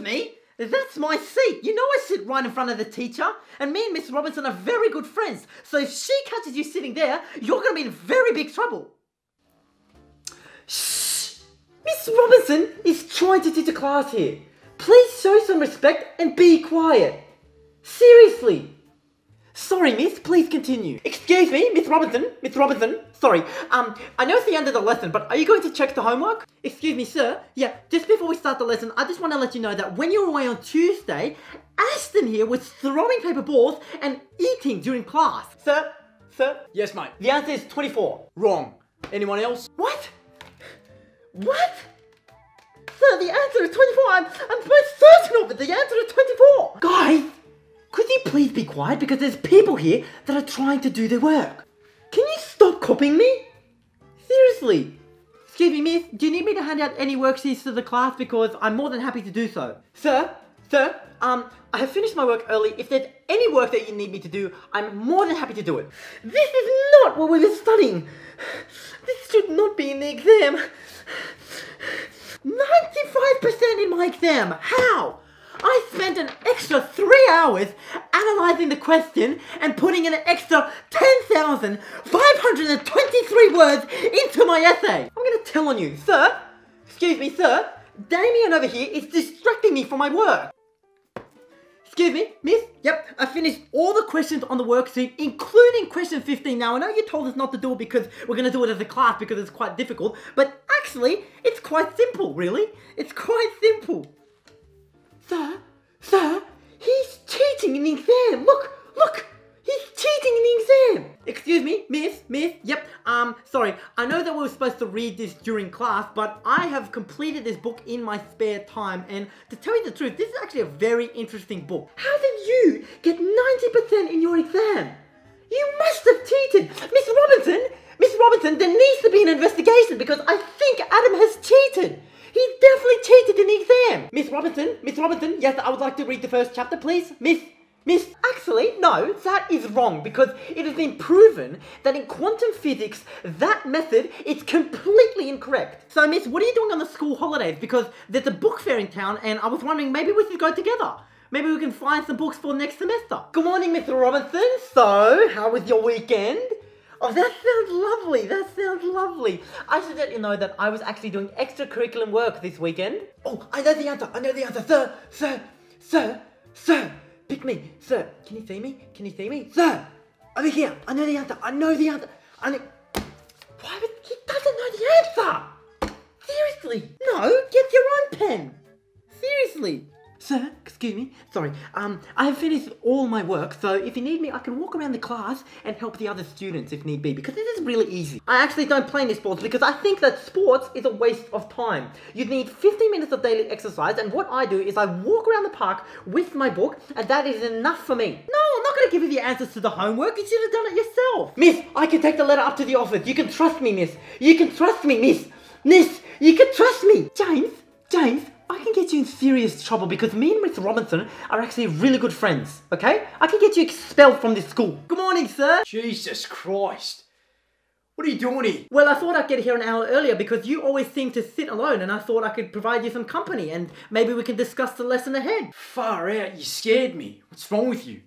me? That's my seat. You know I sit right in front of the teacher, and me and Miss Robinson are very good friends. So if she catches you sitting there, you're going to be in very big trouble. Shh! Miss Robinson is trying to teach a class here. Please show some respect and be quiet. Seriously. Sorry, miss, please continue. Excuse me, Miss Robinson, Miss Robinson. Sorry, um, I know it's the end of the lesson, but are you going to check the homework? Excuse me, sir. Yeah, just before we start the lesson, I just want to let you know that when you were away on Tuesday, Aston here was throwing paper balls and eating during class. Sir, sir, Yes, mate. the answer is 24. Wrong. Anyone else? What? What? Sir, the answer is 24. Quiet? Because there's people here that are trying to do their work. Can you stop copying me? Seriously. Excuse me, miss. Do you need me to hand out any worksheets to the class? Because I'm more than happy to do so. Sir, sir, um, I have finished my work early. If there's any work that you need me to do, I'm more than happy to do it. This is not what we were studying. This should not be in the exam. 95% in my exam. How? I spent an extra three hours analyzing the question and putting in an extra 10,523 words into my essay. I'm gonna tell on you, sir. Excuse me, sir. Damien over here is distracting me from my work. Excuse me, miss? Yep, I finished all the questions on the worksheet, including question 15. Now, I know you told us not to do it because we're going to do it as a class because it's quite difficult, but actually, it's quite simple, really. It's quite simple. Me, miss, miss. Yep, um, sorry. I know that we were supposed to read this during class, but I have completed this book in my spare time. And to tell you the truth, this is actually a very interesting book. How did you get 90% in your exam? You must have cheated. Miss Robinson, Miss Robinson, there needs to be an investigation because I think Adam has cheated. He definitely cheated in the exam. Miss Robinson, Miss Robinson, yes, I would like to read the first chapter, please. Miss, Miss, actually, no, that is wrong because it has been proven that in quantum physics, that method is completely incorrect. So, Miss, what are you doing on the school holidays? Because there's a book fair in town and I was wondering maybe we should go together. Maybe we can find some books for next semester. Good morning, Mr. Robinson. So, how was your weekend? Oh, that sounds lovely. That sounds lovely. I should let you know that I was actually doing extracurricular work this weekend. Oh, I know the answer. I know the answer. Sir, sir, sir, sir. Pick me. Sir, can you see me? Can you see me? Sir, over here. I know the answer. I know the answer. I know... Why would... He doesn't know the answer. Seriously. No, get your own pen. Seriously. Sir, excuse me. Sorry. Um, I have finished all my work, so if you need me, I can walk around the class and help the other students if need be, because this is really easy. I actually don't play any sports because I think that sports is a waste of time. You need 15 minutes of daily exercise, and what I do is I walk around the park with my book, and that is enough for me. No, I'm not going to give you the answers to the homework. You should have done it yourself. Miss, I can take the letter up to the office. You can trust me, miss. You can trust me, miss. Miss, you can trust me. James, James, I can get you in serious trouble because me and Mr. Robinson are actually really good friends, okay? I can get you expelled from this school. Good morning, sir. Jesus Christ. What are you doing here? Well, I thought I'd get here an hour earlier because you always seem to sit alone and I thought I could provide you some company and maybe we can discuss the lesson ahead. Far out, you scared me. What's wrong with you?